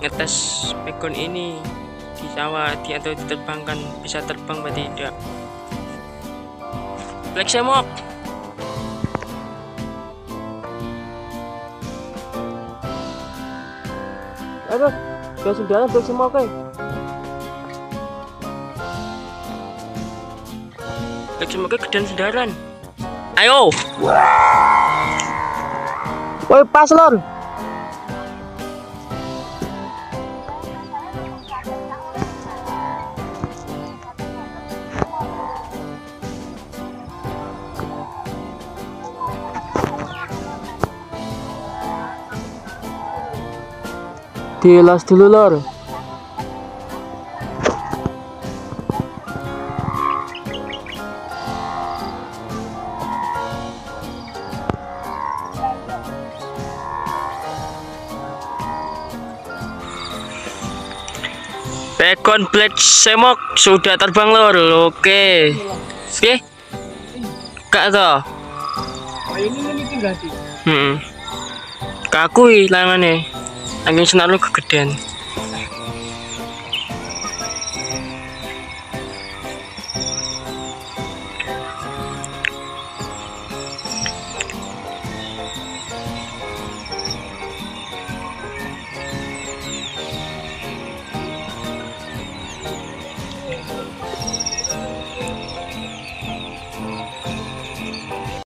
Ngetes pekon ini Di sawah di, atau diterbangkan Bisa terbang atau tidak. Black Semok Aduh, gak sudah Black Semok eh. lagi semoga gedean sendaran ayo! Woi pas dilas dulu lor Pekon Black Semok sudah terbang lor. Oke. Oke. Kak to. ini ini tinggal di Hmm. Kakui langane. Angin senar lu kegedean.